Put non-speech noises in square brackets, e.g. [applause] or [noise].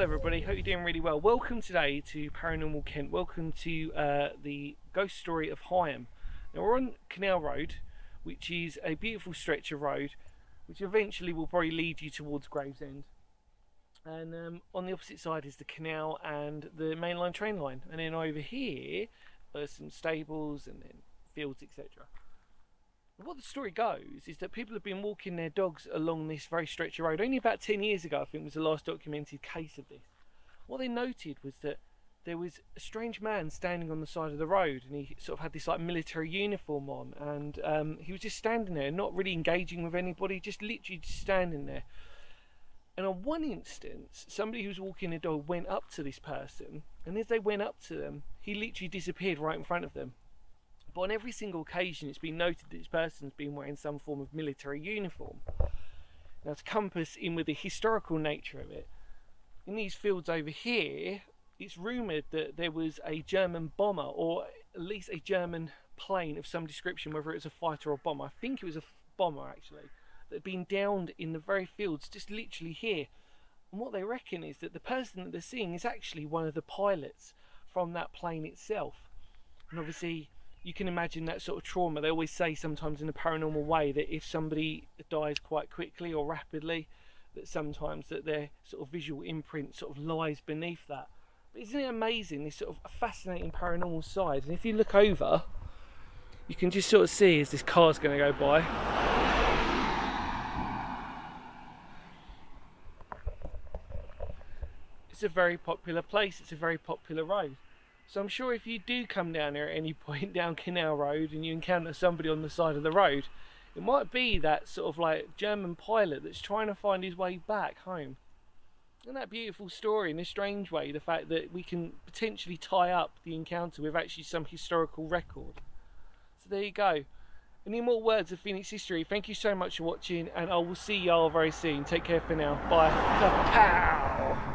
everybody, hope you're doing really well. Welcome today to Paranormal Kent. Welcome to uh, the ghost story of Higham. Now we're on Canal Road, which is a beautiful stretch of road, which eventually will probably lead you towards Gravesend. And um, on the opposite side is the canal and the mainline train line. And then over here are some stables and then fields, etc. What the story goes is that people have been walking their dogs along this very stretch of road. Only about 10 years ago, I think, was the last documented case of this. What they noted was that there was a strange man standing on the side of the road, and he sort of had this like military uniform on, and um, he was just standing there, not really engaging with anybody, just literally just standing there. And on one instance, somebody who was walking their dog went up to this person, and as they went up to them, he literally disappeared right in front of them. But on every single occasion, it's been noted that this person's been wearing some form of military uniform. Now, to compass in with the historical nature of it, in these fields over here, it's rumoured that there was a German bomber, or at least a German plane of some description, whether it was a fighter or bomber. I think it was a bomber actually, that had been downed in the very fields, just literally here. And what they reckon is that the person that they're seeing is actually one of the pilots from that plane itself. And obviously, you can imagine that sort of trauma. They always say sometimes in a paranormal way that if somebody dies quite quickly or rapidly, that sometimes that their sort of visual imprint sort of lies beneath that. But isn't it amazing this sort of fascinating paranormal side? And if you look over, you can just sort of see as this car's going to go by. It's a very popular place. It's a very popular road. So I'm sure if you do come down here at any [laughs] point down Canal Road and you encounter somebody on the side of the road, it might be that sort of like German pilot that's trying to find his way back home. And that beautiful story in a strange way, the fact that we can potentially tie up the encounter with actually some historical record. So there you go. Any more words of Phoenix history? Thank you so much for watching and I will see y'all very soon. Take care for now. Bye.